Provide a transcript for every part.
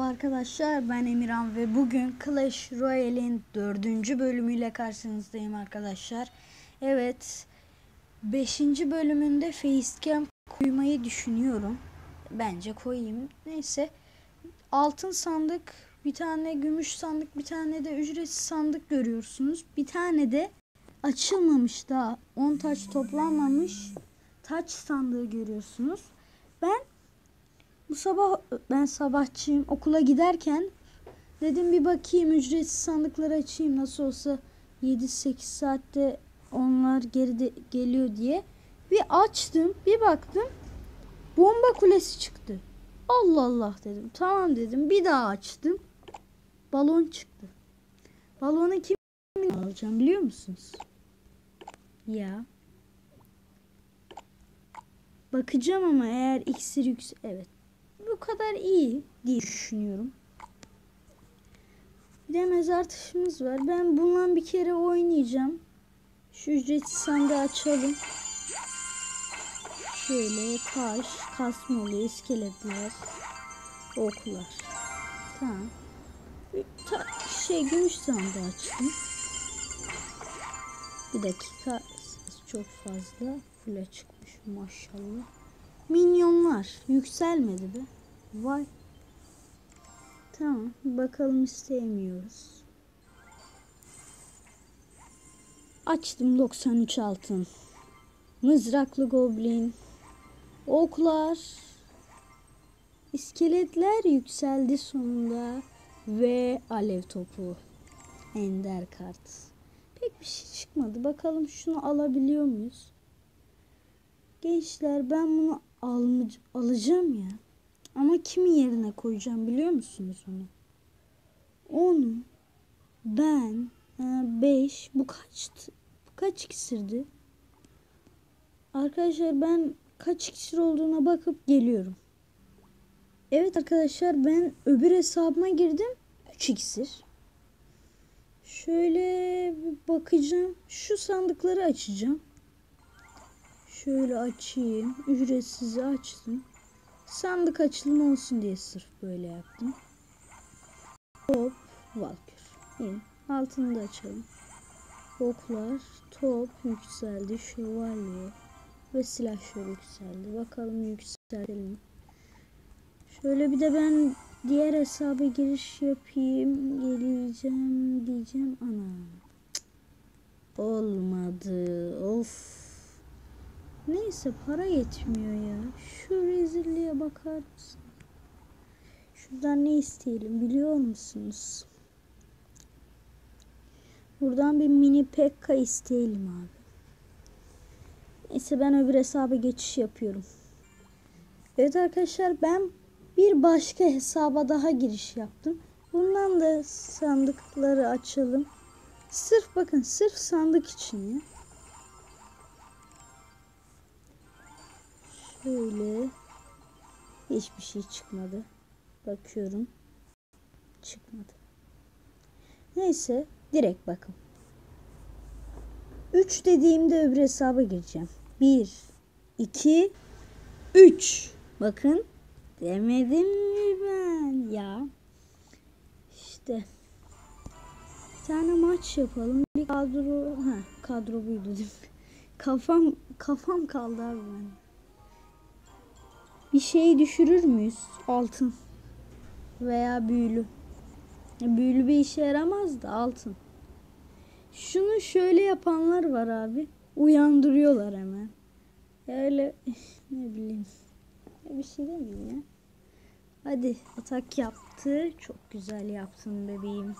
Merhaba arkadaşlar ben Emirhan ve bugün Clash Royale'in dördüncü bölümüyle karşınızdayım arkadaşlar. Evet 5. bölümünde facecam koymayı düşünüyorum. Bence koyayım. Neyse altın sandık bir tane gümüş sandık bir tane de ücretsiz sandık görüyorsunuz. Bir tane de açılmamış daha 10 taç toplanmamış taç sandığı görüyorsunuz. Ben bu sabah ben sabahçıyım. Okula giderken dedim bir bakayım ücretsiz sandıkları açayım. Nasıl olsa 7-8 saatte onlar geride geliyor diye. Bir açtım, bir baktım. Bomba kulesi çıktı. Allah Allah dedim. Tamam dedim. Bir daha açtım. Balon çıktı. Balonu kim alacağım biliyor musunuz? Ya. Bakacağım ama eğer iksir yüksek... Evet bu kadar iyi diye düşünüyorum. Bir de mezar taşımız var. Ben bundan bir kere oynayacağım. Şu ücretsiz sandığı açalım. Şöyle taş, kasma oluyor, iskeletler, oklar. Tamam. Ta şey gümüş sandığı açtım. Bir dakika. Çok fazla. Full çıkmış maşallah. Minyonlar yükselmedi be. Vay. Tamam. Bakalım istemiyoruz. Açtım 93 altın. Mızraklı goblin. Oklar. İskeletler yükseldi sonunda. Ve alev topu. Ender kart. Pek bir şey çıkmadı. Bakalım şunu alabiliyor muyuz? Gençler ben bunu almı, alacağım ya. Ama kimin yerine koyacağım biliyor musunuz onu? Onu ben 5 bu kaçtı? Bu kaç iksirdi? Arkadaşlar ben kaç iksir olduğuna bakıp geliyorum. Evet arkadaşlar ben öbür hesabıma girdim. 3 iksir. Şöyle bir bakacağım. Şu sandıkları açacağım. Şöyle açayım. Ücretsiz açtım. Sandık açılımı olsun diye sırf böyle yaptım. Top, Valkür. İyi. Altını da açalım. Oklar, top yükseldi. Şövalye ve silahşör yükseldi. Bakalım yükseltelim. Şöyle bir de ben diğer hesaba giriş yapayım. Geleceğim diyeceğim. Ana. Olmadı. Of. Neyse para yetmiyor ya. Şu rezilliğe bakar mısın? Şuradan ne isteyelim biliyor musunuz? Buradan bir mini pekka isteyelim abi. Neyse ben öbür hesaba geçiş yapıyorum. Evet arkadaşlar ben bir başka hesaba daha giriş yaptım. Bundan da sandıkları açalım. Sırf bakın sırf sandık için ya. Şöyle. Hiçbir şey çıkmadı. Bakıyorum. Çıkmadı. Neyse. Direkt bakın. 3 dediğimde öbür hesaba gireceğim. 1, 2, 3. Bakın. Demedim mi ben? Ya. İşte. Bir tane maç yapalım. Bir kadro. Ha, kadro buydu değil mi? Kafam, kafam kaldı abi ben bir şey düşürür müyüz? Altın veya büyülü. Büyülü bir işe yaramaz da altın. Şunu şöyle yapanlar var abi. Uyandırıyorlar hemen. Öyle ne bileyim. Bir şey demeyeyim ya. Hadi atak yaptı. Çok güzel yaptın bebeğim.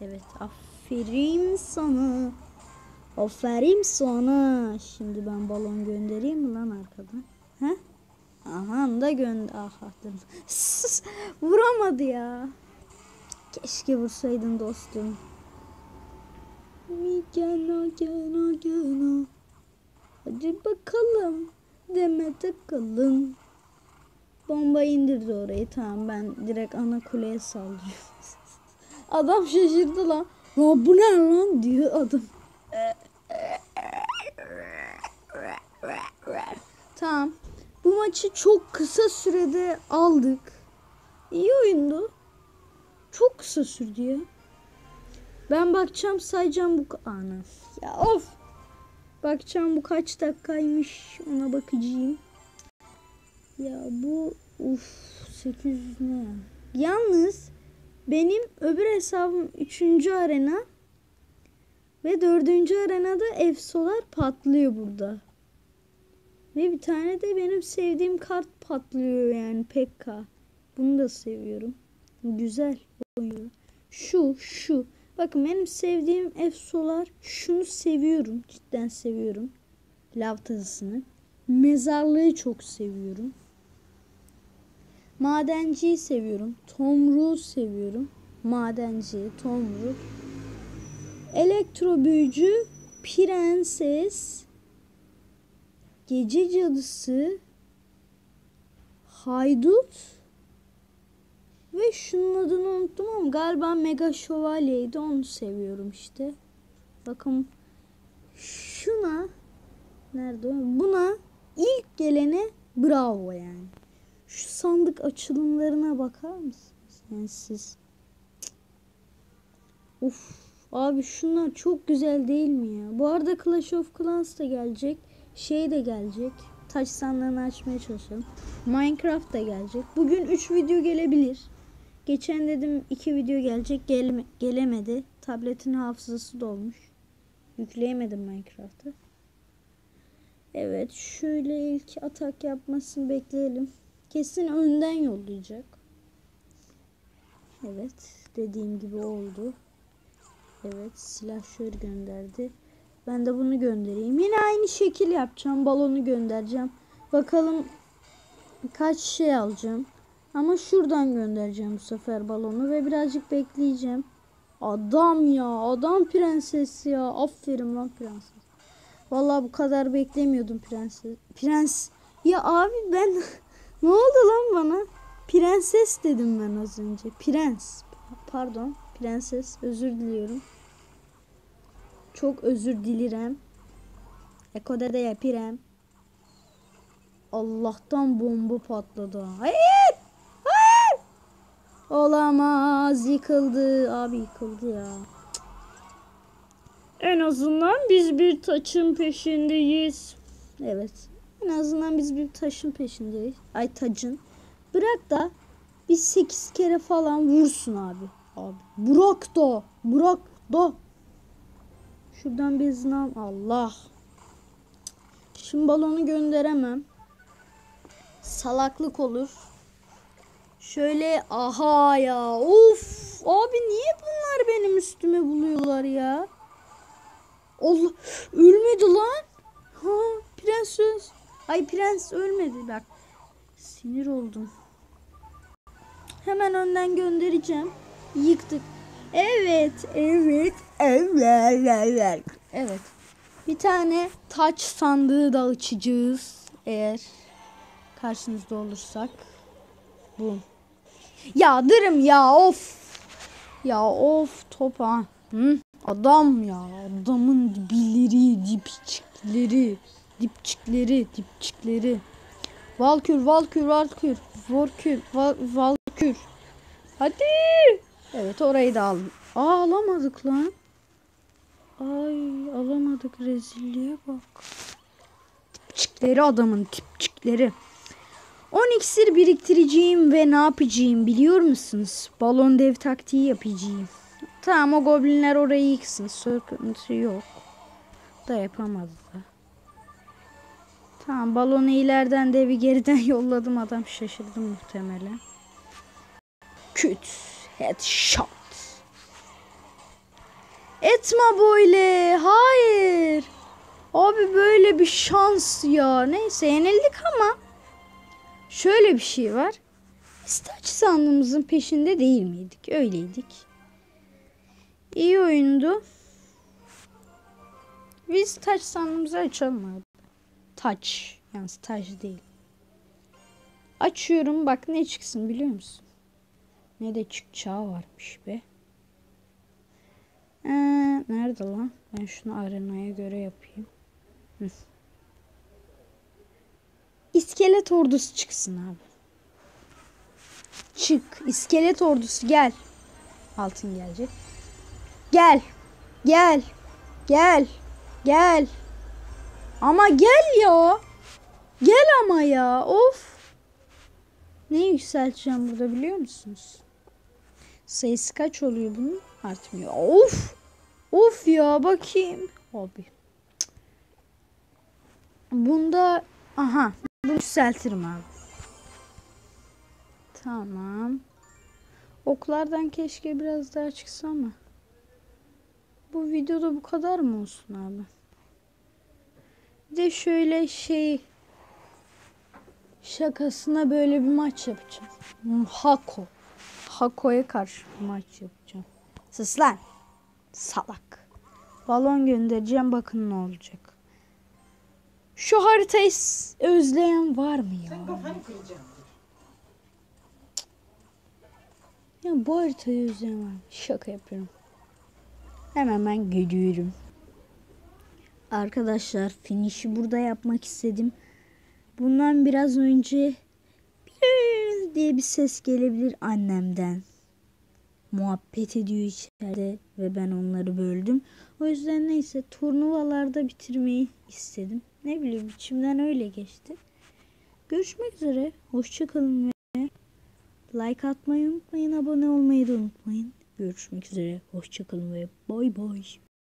Evet aferin sana. Aferin sana. Şimdi ben balon göndereyim mi lan arkadan? He? Aha da gönder. Aha Vuramadı ya. Keşke vursaydın dostum. Gena gena gena. Hadi bakalım. Deme takalım. Bomba indirdi orayı. Tamam ben direkt ana kuleye saldırıyorum. adam şaşırdı lan. Ya bu ne lan diyor adam. tamam. Bu maçı çok kısa sürede aldık. İyi oyundu. Çok kısa sürdü ya. Ben bakacağım sayacağım bu ana. Ya of. Bakacağım bu kaç dakikaymış ona bakacağım. Ya bu uf 800 ne ya? Yalnız benim öbür hesabım 3. arena ve 4. arenada efsolar patlıyor burada. Ve bir tane de benim sevdiğim kart patlıyor yani Pekka. Bunu da seviyorum. Güzel oynuyor. Şu şu. Bakın benim sevdiğim efsolar şunu seviyorum. Cidden seviyorum. Lav tazısını. Mezarlığı çok seviyorum. Madenciyi seviyorum. Tomruğu seviyorum. Madenci, tomruk. Elektro büyücü, prenses, gece cadısı, haydut ve şunun adını unuttum ama galiba mega şövalyeydi onu seviyorum işte. Bakın şuna nerede? Buna ilk gelene bravo yani. Şu sandık açılımlarına bakar mısınız? Yani siz. Of abi şunlar çok güzel değil mi ya? Bu arada Clash of Clans da gelecek. Şey de gelecek. Taş sandığını açmaya çalışıyorum. Minecraft da gelecek. Bugün 3 video gelebilir. Geçen dedim 2 video gelecek. Gelme, gelemedi. Tabletin hafızası dolmuş. Yükleyemedim Minecraft'ı. Evet şöyle ilk atak yapmasını bekleyelim. Kesin önden yollayacak. Evet dediğim gibi oldu. Evet silah şöyle gönderdi. Ben de bunu göndereyim. Yine aynı şekil yapacağım. Balonu göndereceğim. Bakalım kaç şey alacağım. Ama şuradan göndereceğim bu sefer balonu ve birazcık bekleyeceğim. Adam ya, adam prenses ya. Aferin lan prenses. Vallahi bu kadar beklemiyordum prenses. Prens. Ya abi ben ne oldu lan bana? Prenses dedim ben az önce. Prens. Pardon. Prenses. Özür diliyorum. Çok özür dilerim. Eko'da da yapırım. Allah'tan bomba patladı. Hayır! Hayır! Olamaz. Yıkıldı. Abi yıkıldı ya. En azından biz bir taçın peşindeyiz. Evet. En azından biz bir taşın peşindeyiz. Ay tacın. Bırak da bir 8 kere falan vursun abi. Abi bırak da. Bırak da. Şuradan bir zınav. Allah. Şimdi balonu gönderemem. Salaklık olur. Şöyle aha ya. Of. Abi niye bunlar benim üstüme buluyorlar ya? Allah ölmedi lan. Ha prenses. Ay prens ölmedi bak. Sinir oldum. Hemen önden göndereceğim. Yıktık. Evet, evet, evet. Bir tane taç sandığı da açacağız. Eğer karşınızda olursak. Bu. Ya dırım ya of. Ya of topa. Hı? Adam ya adamın dibileri, dipçikleri, dipçikleri, dipçikleri. Valkür, Valkür, Valkür, Valkür, Val, Valkür. Hadi. Evet orayı da aldım. Aa alamadık lan. Ay alamadık rezilliğe bak. Tipçikleri adamın tipçikleri. 10 iksir biriktireceğim ve ne yapacağım biliyor musunuz? Balon dev taktiği yapacağım. Tamam o goblinler orayı yıksın. Sıkıntı yok. Da yapamadı da. Tamam balonu ileriden devi geriden yolladım. Adam şaşırdı muhtemelen. Küt. Headshot. Etme böyle. Hayır. Abi böyle bir şans ya. Neyse yenildik ama. Şöyle bir şey var. Biz sandığımızın peşinde değil miydik? Öyleydik. İyi oyundu. Biz taç sandığımızı açalım abi. Taç. Yani taç değil. Açıyorum bak ne çıksın biliyor musun? Ne de çıkacağı varmış be. Ee, nerede lan? Ben şunu arenaya göre yapayım. Hı. İskelet ordusu çıksın abi. Çık. İskelet ordusu gel. Altın gelecek. Gel. Gel. Gel. Gel. Ama gel ya. Gel ama ya. Of. Ne yükselteceğim burada biliyor musunuz? Sayısı kaç oluyor bunun? Artmıyor. Of. Of ya bakayım. Abi. Bunda aha bunu yükseltirim abi. Tamam. Oklardan keşke biraz daha çıksa ama. Bu videoda bu kadar mı olsun abi? Bir de şöyle şey şakasına böyle bir maç yapacağım. Hako. Hako'ya karşı maç yapacağım. Sus lan. Salak. Balon göndereceğim bakın ne olacak. Şu haritayı özleyen var mı ya? Sen kafanı kıracağım. Ya bu haritayı özleyen var mı? Şaka yapıyorum. Hemen ben gidiyorum. Arkadaşlar finişi burada yapmak istedim. Bundan biraz önce Diye bir ses gelebilir annemden. Muhabbet ediyor içeride ve ben onları böldüm. O yüzden neyse turnuvalarda bitirmeyi istedim. Ne bileyim içimden öyle geçti. Görüşmek üzere. Hoşçakalın ve like atmayı unutmayın. Abone olmayı da unutmayın. Görüşmek üzere. Hoşçakalın ve bay bay.